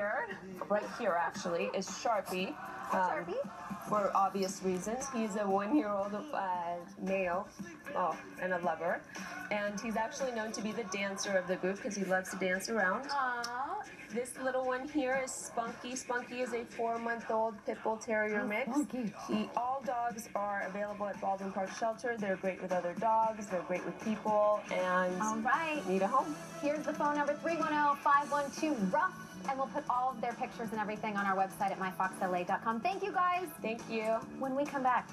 here, right here actually, is Sharpie. Um, Sharpie? For obvious reasons. He's a one year old uh, male oh, and a lover. And he's actually known to be the dancer of the group because he loves to dance around. Aww. This little one here is Spunky. Spunky is a four-month-old pit bull terrier mix. Spunky. He, all dogs are available at Baldwin Park Shelter. They're great with other dogs. They're great with people, and All right. need a home. Here's the phone number 310-512-RUFF. And we'll put all of their pictures and everything on our website at myfoxla.com. Thank you guys. Thank you. When we come back,